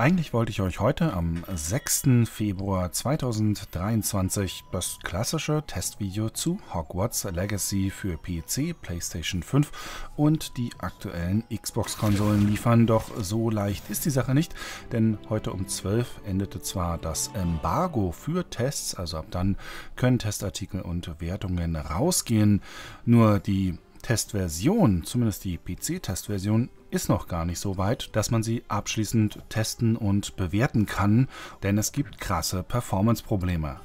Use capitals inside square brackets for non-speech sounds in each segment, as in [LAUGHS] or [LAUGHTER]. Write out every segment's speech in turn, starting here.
Eigentlich wollte ich euch heute am 6. Februar 2023 das klassische Testvideo zu Hogwarts Legacy für PC, PlayStation 5 und die aktuellen Xbox-Konsolen liefern, doch so leicht ist die Sache nicht, denn heute um 12 endete zwar das Embargo für Tests, also ab dann können Testartikel und Wertungen rausgehen, nur die Testversion, zumindest die PC-Testversion, ist noch gar nicht so weit, dass man sie abschließend testen und bewerten kann, denn es gibt krasse Performance-Probleme.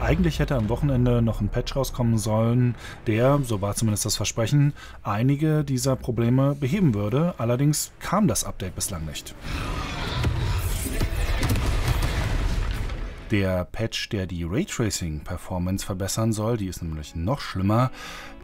Eigentlich hätte am Wochenende noch ein Patch rauskommen sollen, der, so war zumindest das Versprechen, einige dieser Probleme beheben würde. Allerdings kam das Update bislang nicht. Der Patch, der die Raytracing-Performance verbessern soll, die ist nämlich noch schlimmer,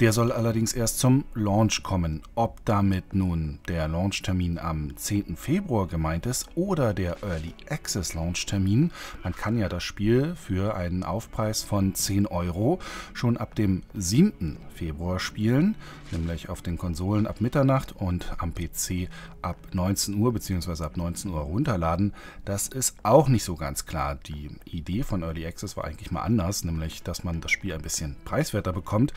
der soll allerdings erst zum Launch kommen. Ob damit nun der Launchtermin am 10. Februar gemeint ist oder der Early Access Launchtermin, man kann ja das Spiel für einen Aufpreis von 10 Euro schon ab dem 7. Februar spielen, nämlich auf den Konsolen ab Mitternacht und am PC ab 19 Uhr bzw. ab 19 Uhr runterladen. Das ist auch nicht so ganz klar. Die Idee von Early Access war eigentlich mal anders, nämlich dass man das Spiel ein bisschen preiswerter bekommt,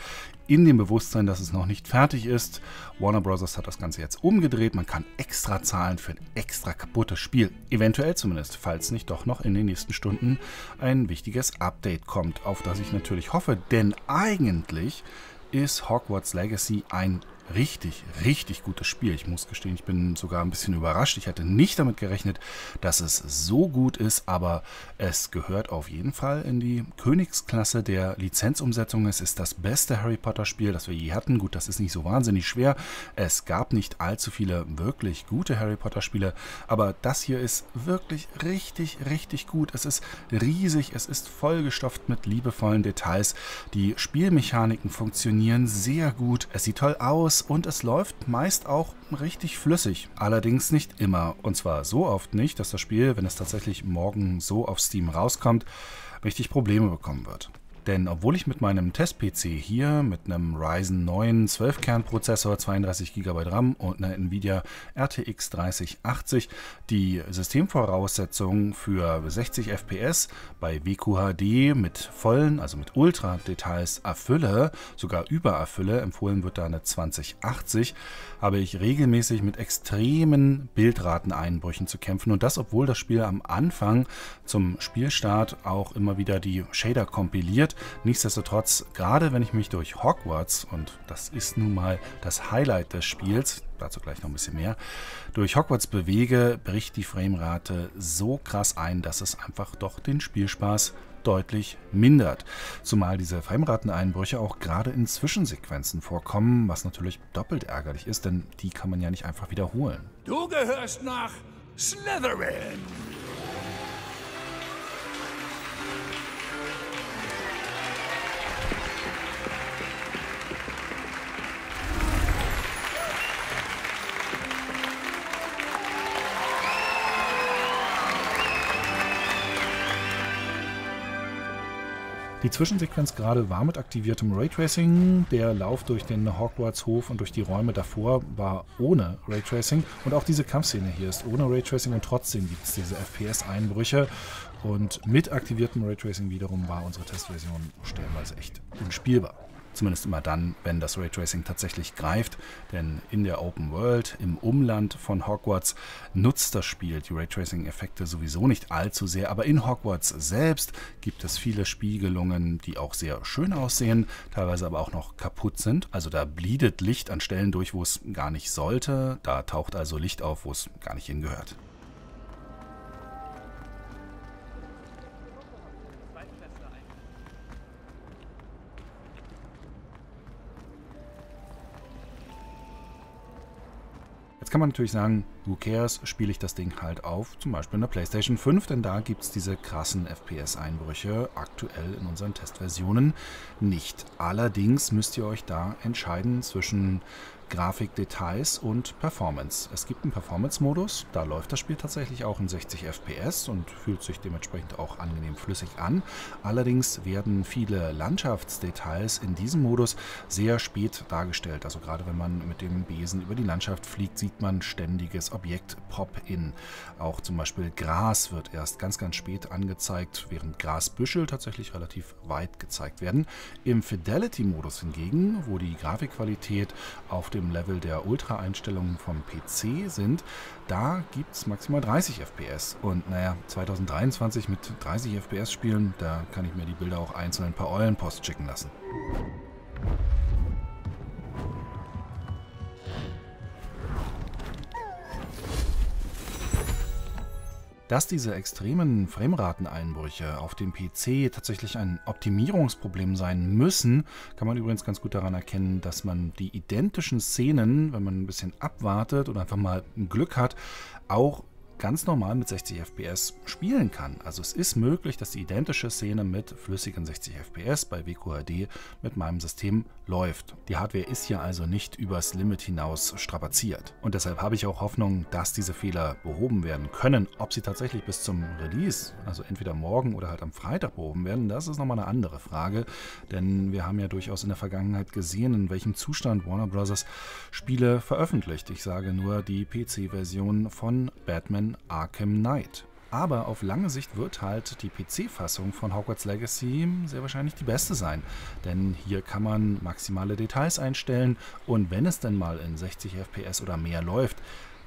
in dem Bewusstsein, dass es noch nicht fertig ist. Warner Bros. hat das Ganze jetzt umgedreht. Man kann extra zahlen für ein extra kaputtes Spiel. Eventuell zumindest, falls nicht doch noch in den nächsten Stunden ein wichtiges Update kommt, auf das ich natürlich hoffe. Denn eigentlich ist Hogwarts Legacy ein richtig, richtig gutes Spiel. Ich muss gestehen, ich bin sogar ein bisschen überrascht. Ich hatte nicht damit gerechnet, dass es so gut ist, aber es gehört auf jeden Fall in die Königsklasse der Lizenzumsetzung. Es ist das beste Harry Potter Spiel, das wir je hatten. Gut, das ist nicht so wahnsinnig schwer. Es gab nicht allzu viele wirklich gute Harry Potter Spiele, aber das hier ist wirklich richtig, richtig gut. Es ist riesig, es ist vollgestopft mit liebevollen Details. Die Spielmechaniken funktionieren sehr gut. Es sieht toll aus aus und es läuft meist auch richtig flüssig. Allerdings nicht immer. Und zwar so oft nicht, dass das Spiel, wenn es tatsächlich morgen so auf Steam rauskommt, richtig Probleme bekommen wird. Denn obwohl ich mit meinem Test-PC hier mit einem Ryzen 9 12-Kern-Prozessor, 32 GB RAM und einer Nvidia RTX 3080 die Systemvoraussetzungen für 60 FPS bei WQHD mit vollen, also mit Ultra-Details erfülle, sogar übererfülle, empfohlen wird da eine 2080, habe ich regelmäßig mit extremen Bildrateneinbrüchen zu kämpfen. Und das, obwohl das Spiel am Anfang zum Spielstart auch immer wieder die Shader kompiliert Nichtsdestotrotz, gerade wenn ich mich durch Hogwarts, und das ist nun mal das Highlight des Spiels, dazu gleich noch ein bisschen mehr, durch Hogwarts bewege, bricht die Framerate so krass ein, dass es einfach doch den Spielspaß deutlich mindert. Zumal diese Framerateneinbrüche auch gerade in Zwischensequenzen vorkommen, was natürlich doppelt ärgerlich ist, denn die kann man ja nicht einfach wiederholen. Du gehörst nach Slytherin. Die Zwischensequenz gerade war mit aktiviertem Raytracing. Der Lauf durch den Hogwarts-Hof und durch die Räume davor war ohne Raytracing. Und auch diese Kampfszene hier ist ohne Raytracing und trotzdem gibt es diese FPS-Einbrüche. Und mit aktiviertem Raytracing wiederum war unsere Testversion stellenweise echt unspielbar. Zumindest immer dann, wenn das Raytracing tatsächlich greift. Denn in der Open World, im Umland von Hogwarts, nutzt das Spiel die Raytracing-Effekte sowieso nicht allzu sehr. Aber in Hogwarts selbst gibt es viele Spiegelungen, die auch sehr schön aussehen, teilweise aber auch noch kaputt sind. Also da bliedet Licht an Stellen durch, wo es gar nicht sollte. Da taucht also Licht auf, wo es gar nicht hingehört. Jetzt kann man natürlich sagen, who cares, spiele ich das Ding halt auf, zum Beispiel in der PlayStation 5, denn da gibt es diese krassen FPS-Einbrüche aktuell in unseren Testversionen nicht. Allerdings müsst ihr euch da entscheiden zwischen Grafikdetails und Performance. Es gibt einen Performance-Modus, da läuft das Spiel tatsächlich auch in 60 FPS und fühlt sich dementsprechend auch angenehm flüssig an. Allerdings werden viele Landschaftsdetails in diesem Modus sehr spät dargestellt. Also gerade wenn man mit dem Besen über die Landschaft fliegt, sieht man ständiges Objekt Pop-in. Auch zum Beispiel Gras wird erst ganz, ganz spät angezeigt, während Grasbüschel tatsächlich relativ weit gezeigt werden. Im Fidelity-Modus hingegen, wo die Grafikqualität auf dem Level der Ultra-Einstellungen vom PC sind, da gibt es maximal 30 FPS. Und naja, 2023 mit 30 FPS spielen, da kann ich mir die Bilder auch einzeln per Eulenpost schicken lassen. Dass diese extremen Framerateneinbrüche auf dem PC tatsächlich ein Optimierungsproblem sein müssen, kann man übrigens ganz gut daran erkennen, dass man die identischen Szenen, wenn man ein bisschen abwartet oder einfach mal Glück hat, auch ganz normal mit 60 FPS spielen kann. Also es ist möglich, dass die identische Szene mit flüssigen 60 FPS bei WQHD mit meinem System läuft. Die Hardware ist hier also nicht übers Limit hinaus strapaziert. Und deshalb habe ich auch Hoffnung, dass diese Fehler behoben werden können. Ob sie tatsächlich bis zum Release, also entweder morgen oder halt am Freitag behoben werden, das ist nochmal eine andere Frage. Denn wir haben ja durchaus in der Vergangenheit gesehen, in welchem Zustand Warner Bros. Spiele veröffentlicht. Ich sage nur die PC-Version von Batman Arkham Knight. Aber auf lange Sicht wird halt die PC-Fassung von Hogwarts Legacy sehr wahrscheinlich die beste sein. Denn hier kann man maximale Details einstellen und wenn es denn mal in 60 FPS oder mehr läuft,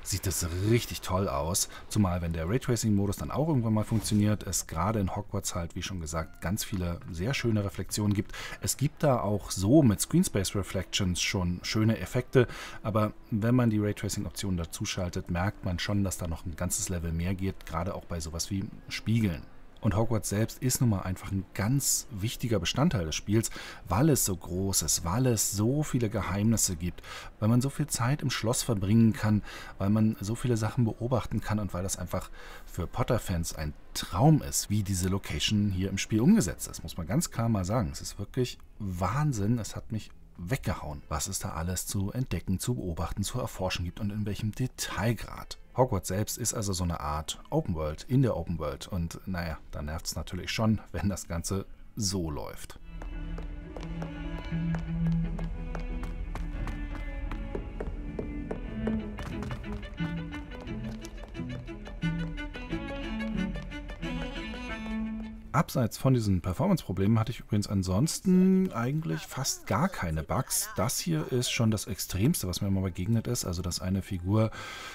sieht es richtig toll aus. Zumal, wenn der Raytracing-Modus dann auch irgendwann mal funktioniert, es gerade in Hogwarts halt, wie schon gesagt, ganz viele sehr schöne Reflexionen gibt. Es gibt da auch so mit Screenspace Reflections schon schöne Effekte, aber wenn man die Raytracing-Option dazu schaltet, merkt man schon, dass da noch ein ganzes Level mehr geht, gerade auch bei sowas wie Spiegeln. Und Hogwarts selbst ist nun mal einfach ein ganz wichtiger Bestandteil des Spiels, weil es so groß ist, weil es so viele Geheimnisse gibt, weil man so viel Zeit im Schloss verbringen kann, weil man so viele Sachen beobachten kann und weil das einfach für Potter-Fans ein Traum ist, wie diese Location hier im Spiel umgesetzt ist. Muss man ganz klar mal sagen. Es ist wirklich Wahnsinn. Es hat mich weggehauen, was es da alles zu entdecken, zu beobachten, zu erforschen gibt und in welchem Detailgrad. Hogwarts selbst ist also so eine Art Open World in der Open World. Und naja, da nervt es natürlich schon, [LAUGHS] wenn das Ganze so läuft. Abseits von diesen Performance-Problemen hatte ich übrigens ansonsten eigentlich fast gar keine Bugs. Das hier ist schon das Extremste, was mir mal begegnet ist. Also, dass eine Figur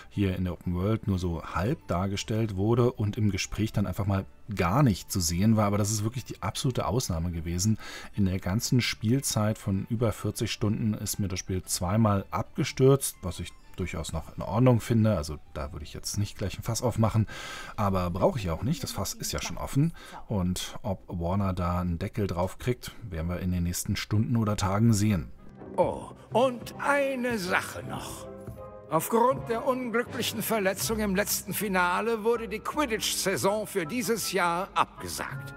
hier in der Open World nur so halb dargestellt wurde und im Gespräch dann einfach mal gar nicht zu sehen war. Aber das ist wirklich die absolute Ausnahme gewesen. In der ganzen Spielzeit von über 40 Stunden ist mir das Spiel zweimal abgestürzt, was ich durchaus noch in Ordnung finde. Also da würde ich jetzt nicht gleich ein Fass aufmachen, aber brauche ich auch nicht. Das Fass ist ja schon offen und ob Warner da einen Deckel drauf kriegt, werden wir in den nächsten Stunden oder Tagen sehen. Oh, und eine Sache noch. Aufgrund der unglücklichen Verletzung im letzten Finale wurde die Quidditch-Saison für dieses Jahr abgesagt.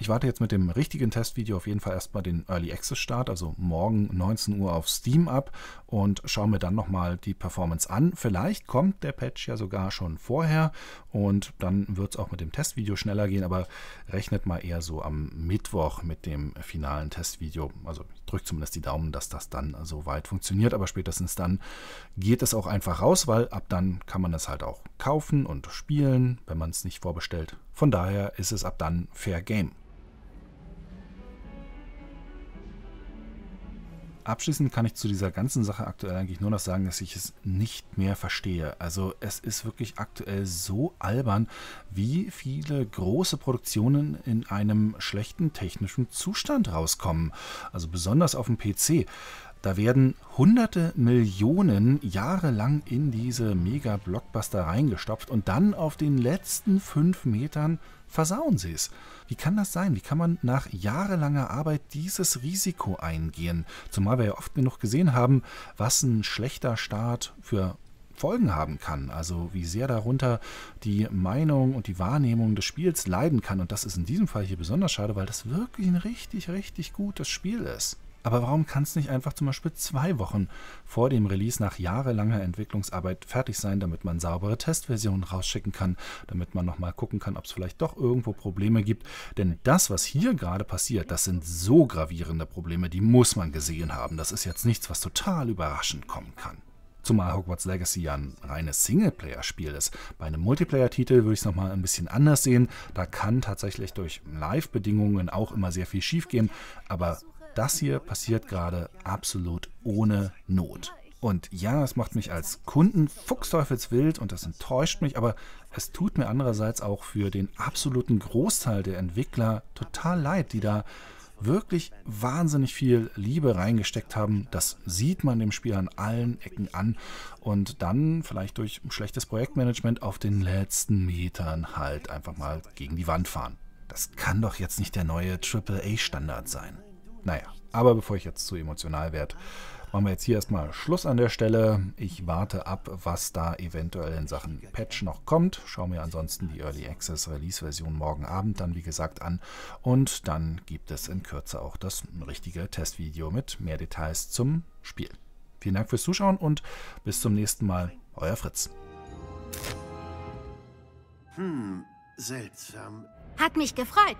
Ich warte jetzt mit dem richtigen Testvideo auf jeden Fall erstmal den Early Access Start, also morgen 19 Uhr auf Steam ab und schaue mir dann nochmal die Performance an. Vielleicht kommt der Patch ja sogar schon vorher und dann wird es auch mit dem Testvideo schneller gehen, aber rechnet mal eher so am Mittwoch mit dem finalen Testvideo. Also ich drücke zumindest die Daumen, dass das dann so weit funktioniert, aber spätestens dann geht es auch einfach raus, weil ab dann kann man es halt auch kaufen und spielen, wenn man es nicht vorbestellt. Von daher ist es ab dann Fair Game. Abschließend kann ich zu dieser ganzen Sache aktuell eigentlich nur noch sagen, dass ich es nicht mehr verstehe. Also es ist wirklich aktuell so albern, wie viele große Produktionen in einem schlechten technischen Zustand rauskommen. Also besonders auf dem PC. Da werden hunderte Millionen jahrelang in diese Mega-Blockbuster reingestopft und dann auf den letzten fünf Metern versauen sie es. Wie kann das sein? Wie kann man nach jahrelanger Arbeit dieses Risiko eingehen? Zumal wir ja oft genug gesehen haben, was ein schlechter Start für Folgen haben kann. Also wie sehr darunter die Meinung und die Wahrnehmung des Spiels leiden kann. Und das ist in diesem Fall hier besonders schade, weil das wirklich ein richtig, richtig gutes Spiel ist. Aber warum kann es nicht einfach zum Beispiel zwei Wochen vor dem Release nach jahrelanger Entwicklungsarbeit fertig sein, damit man saubere Testversionen rausschicken kann, damit man nochmal gucken kann, ob es vielleicht doch irgendwo Probleme gibt? Denn das, was hier gerade passiert, das sind so gravierende Probleme, die muss man gesehen haben. Das ist jetzt nichts, was total überraschend kommen kann. Zumal Hogwarts Legacy ja ein reines Singleplayer-Spiel ist. Bei einem Multiplayer-Titel würde ich es nochmal ein bisschen anders sehen. Da kann tatsächlich durch Live-Bedingungen auch immer sehr viel schiefgehen. Aber das hier passiert gerade absolut ohne Not. Und ja, es macht mich als Kunden fuchsteufelswild und das enttäuscht mich, aber es tut mir andererseits auch für den absoluten Großteil der Entwickler total leid, die da wirklich wahnsinnig viel Liebe reingesteckt haben. Das sieht man dem Spiel an allen Ecken an und dann vielleicht durch schlechtes Projektmanagement auf den letzten Metern halt einfach mal gegen die Wand fahren. Das kann doch jetzt nicht der neue AAA-Standard sein. Naja, aber bevor ich jetzt zu emotional werde, machen wir jetzt hier erstmal Schluss an der Stelle. Ich warte ab, was da eventuell in Sachen Patch noch kommt. Schau mir ansonsten die Early Access Release Version morgen Abend dann wie gesagt an. Und dann gibt es in Kürze auch das richtige Testvideo mit mehr Details zum Spiel. Vielen Dank fürs Zuschauen und bis zum nächsten Mal. Euer Fritz. Hm, seltsam. Hat mich gefreut.